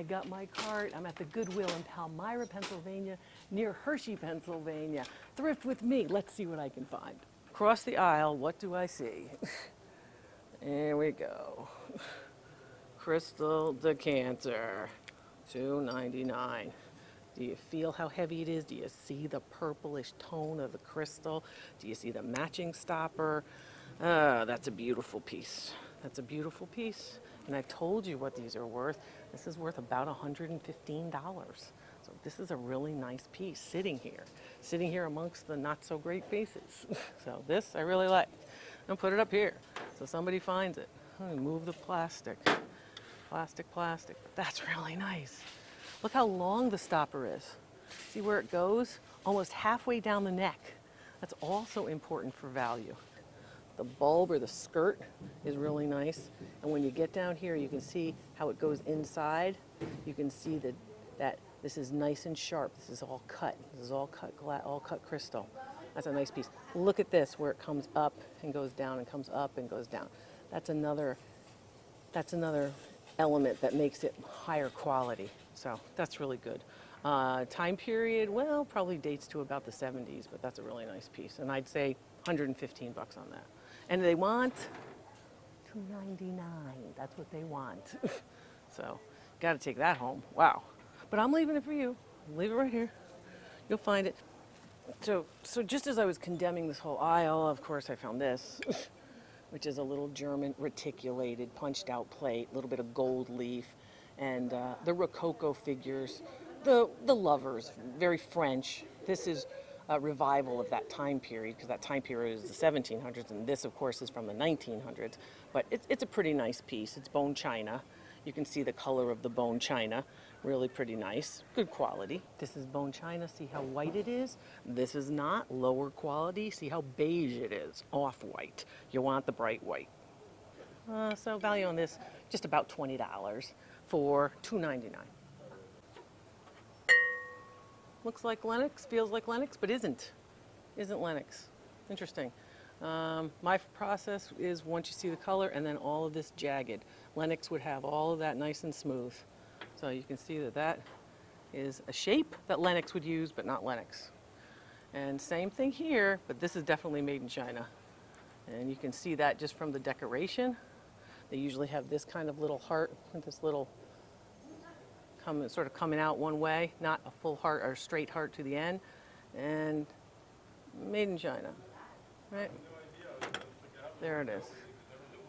I got my cart. I'm at the Goodwill in Palmyra, Pennsylvania, near Hershey, Pennsylvania. Thrift with me. Let's see what I can find. Across the aisle, what do I see? Here we go. Crystal decanter, two ninety nine. Do you feel how heavy it is? Do you see the purplish tone of the crystal? Do you see the matching stopper? Ah, that's a beautiful piece. That's a beautiful piece. And I told you what these are worth. This is worth about $115. So this is a really nice piece sitting here, sitting here amongst the not so great pieces. so this I really like. And put it up here so somebody finds it. Move the plastic. Plastic, plastic. That's really nice. Look how long the stopper is. See where it goes? Almost halfway down the neck. That's also important for value. The bulb or the skirt is really nice. And when you get down here, you can see how it goes inside. You can see that, that this is nice and sharp. This is all cut. This is all cut, all cut crystal. That's a nice piece. Look at this where it comes up and goes down and comes up and goes down. That's another, that's another element that makes it higher quality. So that's really good. Uh, time period, well, probably dates to about the 70s, but that's a really nice piece. And I'd say 115 bucks on that. And they want 299. That's what they want. so got to take that home. Wow. But I'm leaving it for you. Leave it right here. You'll find it. So, so just as I was condemning this whole aisle, of course, I found this, which is a little German reticulated, punched out plate, a little bit of gold leaf and uh, the Rococo figures, the, the lovers, very French. This is a revival of that time period because that time period is the 1700s, and this, of course, is from the 1900s. But it's, it's a pretty nice piece. It's bone china. You can see the color of the bone china. Really pretty nice. Good quality. This is bone china. See how white it is? This is not lower quality. See how beige it is? Off white. You want the bright white. Uh, so value on this, just about $20 for $2.99. Looks like Lenox, feels like Lenox, but isn't. Isn't Lenox. Interesting. Um, my process is once you see the color and then all of this jagged. Lenox would have all of that nice and smooth. So you can see that that is a shape that Lenox would use, but not Lenox. And same thing here, but this is definitely made in China. And you can see that just from the decoration. They usually have this kind of little heart, with this little coming, sort of coming out one way, not a full heart or straight heart to the end, and made in China, right? There it is.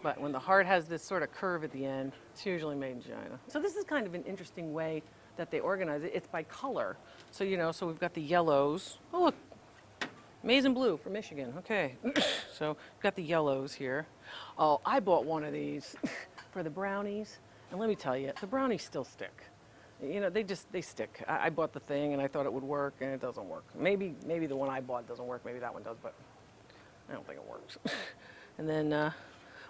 But when the heart has this sort of curve at the end, it's usually made in China. So this is kind of an interesting way that they organize it. It's by color. So, you know, so we've got the yellows. Oh, look, Maize and blue from Michigan. Okay. so we've got the yellows here. Oh, I bought one of these for the brownies. And let me tell you, the brownies still stick. You know, they just, they stick. I, I bought the thing and I thought it would work and it doesn't work. Maybe, maybe the one I bought doesn't work. Maybe that one does, but I don't think it works. and then, uh,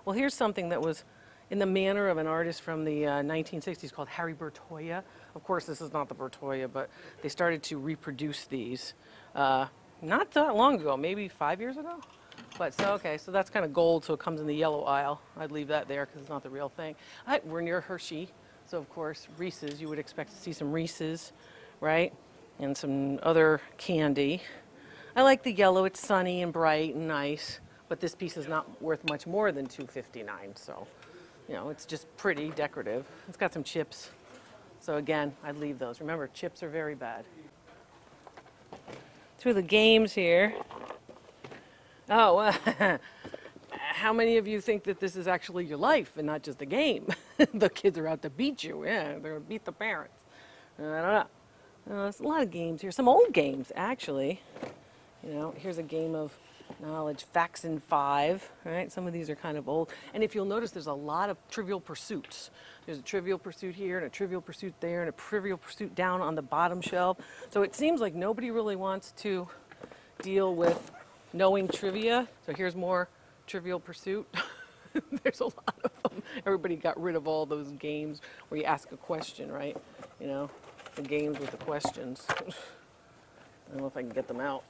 well, here's something that was in the manner of an artist from the uh, 1960s called Harry Bertoia. Of course, this is not the Bertoia, but they started to reproduce these. Uh, not that long ago, maybe five years ago. But so, okay, so that's kind of gold, so it comes in the yellow aisle. I'd leave that there because it's not the real thing. Right, we're near Hershey, so of course, Reese's, you would expect to see some Reese's, right? And some other candy. I like the yellow, it's sunny and bright and nice, but this piece is not worth much more than 259 so, you know, it's just pretty decorative. It's got some chips. So again, I'd leave those. Remember, chips are very bad through the games here. Oh, how many of you think that this is actually your life and not just a game? the kids are out to beat you. Yeah, they're going to beat the parents. I don't know. Uh, there's a lot of games here. Some old games, actually. You know, here's a game of knowledge, facts in five, right? Some of these are kind of old. And if you'll notice, there's a lot of trivial pursuits. There's a trivial pursuit here and a trivial pursuit there and a trivial pursuit down on the bottom shelf. So it seems like nobody really wants to deal with knowing trivia. So here's more trivial pursuit. There's a lot of them. Everybody got rid of all those games where you ask a question, right? You know, the games with the questions. I don't know if I can get them out.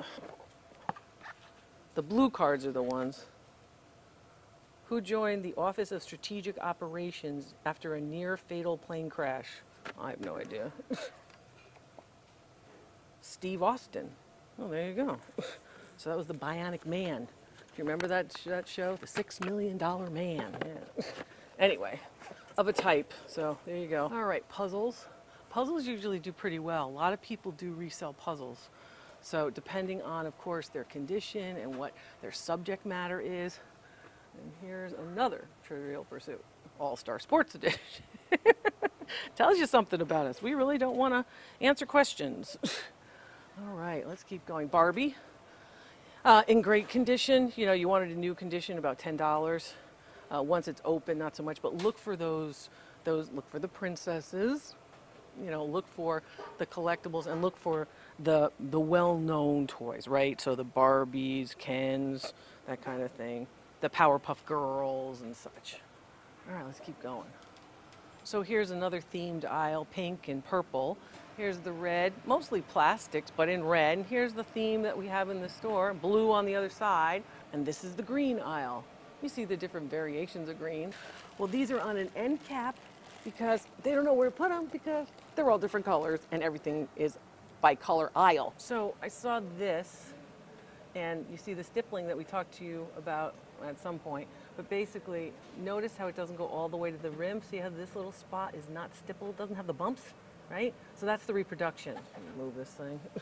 The blue cards are the ones who joined the Office of Strategic Operations after a near fatal plane crash. I have no idea. Steve Austin. Oh, there you go. So that was the Bionic Man. You remember that, that show? The Six Million Dollar Man. Yeah. Anyway, of a type. So there you go. All right, puzzles. Puzzles usually do pretty well. A lot of people do resell puzzles. So depending on, of course, their condition and what their subject matter is. And here's another Trivial Pursuit All-Star Sports Edition. Tells you something about us. We really don't want to answer questions. All right, let's keep going. Barbie, uh, in great condition. You know, you wanted a new condition, about ten dollars. Uh, once it's open, not so much. But look for those, those. Look for the princesses. You know, look for the collectibles and look for the the well-known toys, right? So the Barbies, Kens, that kind of thing. The Powerpuff Girls and such. All right, let's keep going. So here's another themed aisle, pink and purple. Here's the red, mostly plastics, but in red. And here's the theme that we have in the store, blue on the other side. And this is the green aisle. You see the different variations of green. Well, these are on an end cap because they don't know where to put them because they're all different colors and everything is by color aisle. So I saw this and you see the stippling that we talked to you about at some point. But basically, notice how it doesn't go all the way to the rim. See how this little spot is not stippled, doesn't have the bumps, right? So that's the reproduction. Move this thing so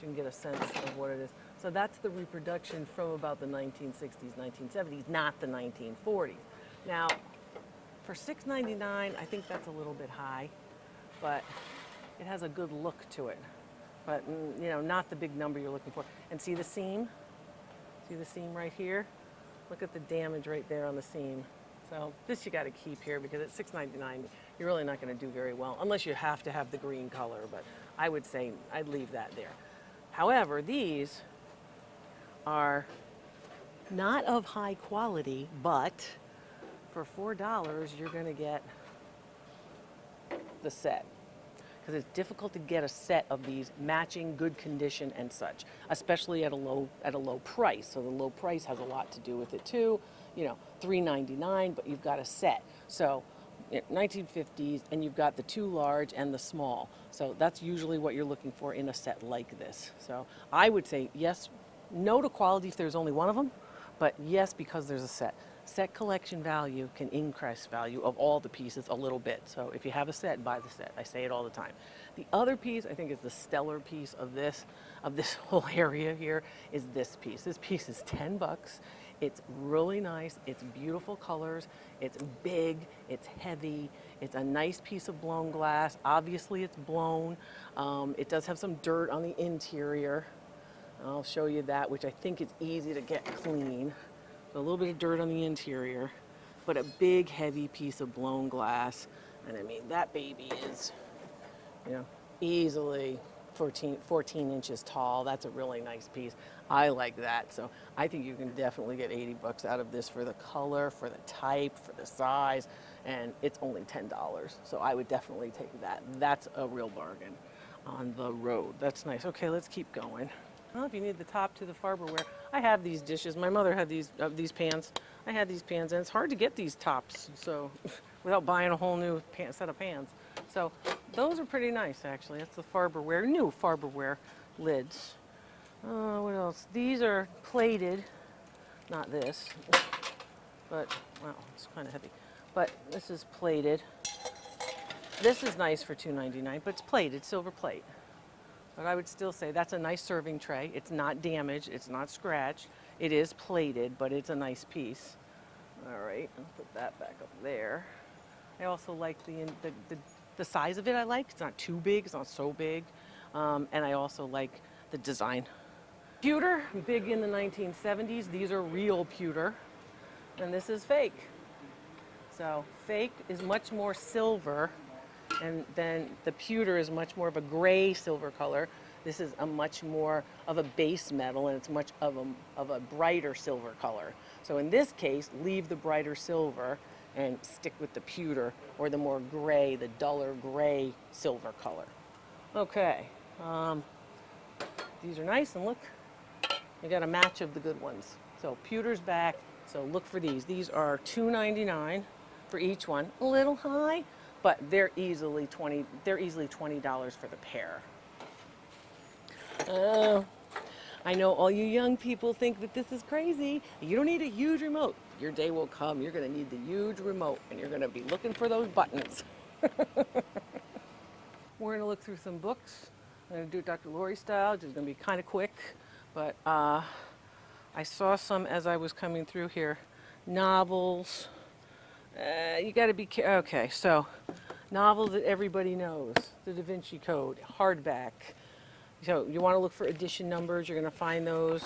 you can get a sense of what it is. So that's the reproduction from about the 1960s, 1970s, not the 1940s. Now, for $6.99, I think that's a little bit high, but it has a good look to it. But, mm, you know, not the big number you're looking for. And see the seam? See the seam right here? Look at the damage right there on the seam. So this you got to keep here because at $6.99 you're really not going to do very well unless you have to have the green color. But I would say I'd leave that there. However, these are not of high quality, but for $4 you're going to get the set because it's difficult to get a set of these matching good condition and such, especially at a low at a low price. So the low price has a lot to do with it too. You know, $3.99, but you've got a set. So 1950s, and you've got the two large and the small. So that's usually what you're looking for in a set like this. So I would say yes, no to quality if there's only one of them, but yes because there's a set set collection value can increase value of all the pieces a little bit. So if you have a set, buy the set. I say it all the time. The other piece I think is the stellar piece of this, of this whole area here, is this piece. This piece is 10 bucks. It's really nice. It's beautiful colors. It's big. It's heavy. It's a nice piece of blown glass. Obviously it's blown. Um, it does have some dirt on the interior. I'll show you that, which I think is easy to get clean a little bit of dirt on the interior, but a big heavy piece of blown glass. And I mean, that baby is, you know, easily 14, 14 inches tall. That's a really nice piece. I like that. So I think you can definitely get 80 bucks out of this for the color, for the type, for the size, and it's only $10. So I would definitely take that. That's a real bargain on the road. That's nice. Okay, let's keep going. Well, if you need the top to the Farberware, I have these dishes. My mother had these uh, these pans. I had these pans, and it's hard to get these tops, so without buying a whole new pan, set of pans. So those are pretty nice, actually. That's the Farberware, new Farberware lids. Uh, what else? These are plated, not this, but, wow, it's kind of heavy. But this is plated. This is nice for $2.99, but it's plated, silver plate. But I would still say that's a nice serving tray. It's not damaged, it's not scratched. It is plated, but it's a nice piece. All right, I'll put that back up there. I also like the, the, the, the size of it I like. It's not too big, it's not so big. Um, and I also like the design. Pewter, big in the 1970s. These are real pewter, and this is fake. So fake is much more silver and then the pewter is much more of a gray silver color. This is a much more of a base metal and it's much of a, of a brighter silver color. So in this case, leave the brighter silver and stick with the pewter or the more gray, the duller gray silver color. Okay, um, these are nice and look, you got a match of the good ones. So pewter's back, so look for these. These are $2.99 for each one. A little high, but they're easily 20, they're easily $20 for the pair. Oh, I know all you young people think that this is crazy. You don't need a huge remote. Your day will come. You're going to need the huge remote and you're going to be looking for those buttons. We're going to look through some books. I'm going to do it Dr. Lori style, which is going to be kind of quick, but uh, I saw some as I was coming through here. Novels. Uh, you got to be. Okay, so novel that everybody knows. The Da Vinci Code, hardback. So you want to look for edition numbers. You're going to find those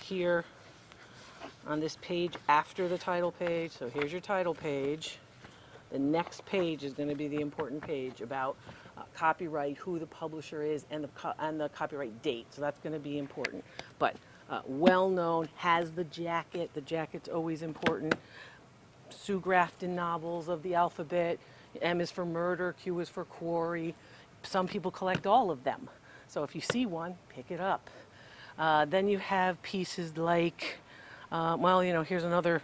here on this page after the title page. So here's your title page. The next page is going to be the important page about uh, copyright, who the publisher is, and the, and the copyright date. So that's going to be important. But uh, well known, has the jacket. The jacket's always important. Sue Grafton novels of the alphabet. M is for murder, Q is for quarry. Some people collect all of them. So if you see one, pick it up. Uh, then you have pieces like, uh, well, you know, here's another,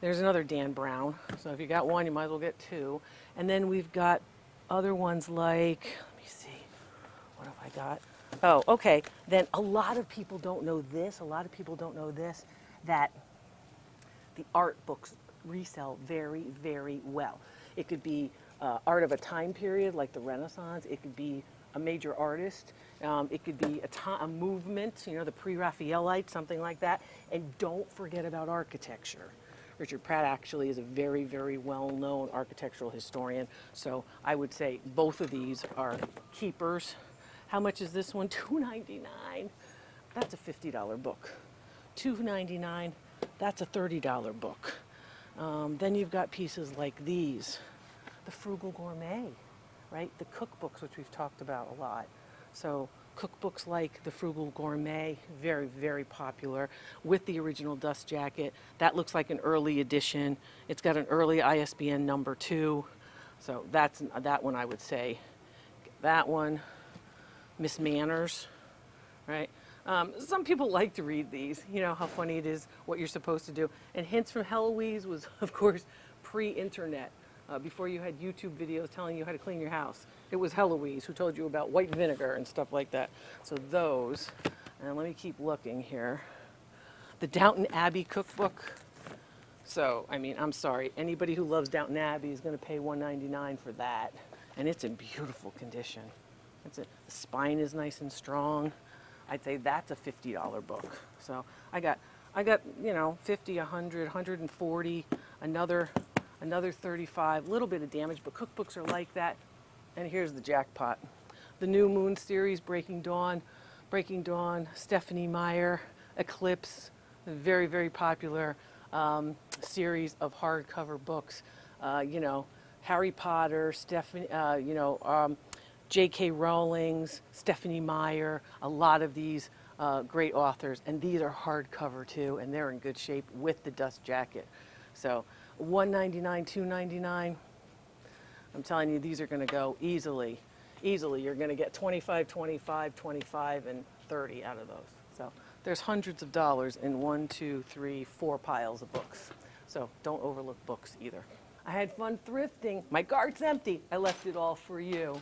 there's another Dan Brown. So if you got one, you might as well get two. And then we've got other ones like, let me see, what have I got? Oh, okay. Then a lot of people don't know this. A lot of people don't know this, that the art books resell very, very well. It could be uh, art of a time period like the Renaissance. It could be a major artist. Um, it could be a, a movement, you know, the pre-Raphaelite, something like that. And don't forget about architecture. Richard Pratt actually is a very, very well-known architectural historian. So I would say both of these are keepers. How much is this one? $2.99. That's a $50 book. $2.99. That's a $30 book. Um, then you've got pieces like these, the Frugal Gourmet, right? The cookbooks, which we've talked about a lot. So cookbooks like the Frugal Gourmet, very, very popular, with the original dust jacket. That looks like an early edition. It's got an early ISBN number too. So that's that one I would say. That one, Miss Manners, right? Um, some people like to read these, you know, how funny it is, what you're supposed to do. And Hints from Heloise was, of course, pre-internet, uh, before you had YouTube videos telling you how to clean your house. It was Heloise who told you about white vinegar and stuff like that. So those, and let me keep looking here. The Downton Abbey cookbook. So, I mean, I'm sorry, anybody who loves Downton Abbey is going to pay $1.99 for that. And it's in beautiful condition. It's a, the spine is nice and strong. I'd say that's a $50 book. So I got, I got, you know, 50, 100, 140, another, another 35, a little bit of damage, but cookbooks are like that. And here's the jackpot. The New Moon series, Breaking Dawn, Breaking Dawn, Stephenie Meyer, Eclipse, very, very popular um, series of hardcover books. Uh, you know, Harry Potter, Stephenie, uh, you know, um, J.K. Rowling's, Stephenie Meyer, a lot of these uh, great authors, and these are hardcover too, and they're in good shape with the dust jacket. So, 199, 299. I'm telling you, these are going to go easily, easily. You're going to get 25, 25, 25, and 30 out of those. So there's hundreds of dollars in one, two, three, four piles of books. So don't overlook books either. I had fun thrifting. My cart's empty. I left it all for you.